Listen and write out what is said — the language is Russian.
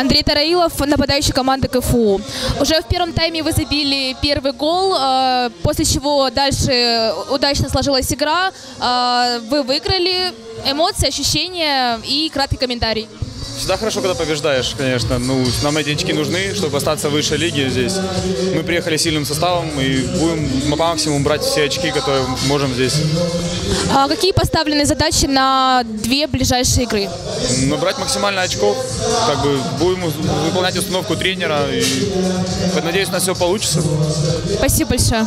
Андрей Тараилов, нападающий команды КФУ. Уже в первом тайме вы забили первый гол, э, после чего дальше удачно сложилась игра. Э, Вы выиграли. Эмоции, ощущения и краткий комментарий. Всегда хорошо, когда побеждаешь, конечно. Ну, нам эти очки нужны, чтобы остаться в высшей лиге здесь. Мы приехали сильным составом и будем по максимуму брать все очки, которые можем здесь. А Какие поставлены задачи на две ближайшие игры? Набрать максимально очков, как бы будем выполнять установку тренера и надеюсь, у нас все получится. Спасибо большое.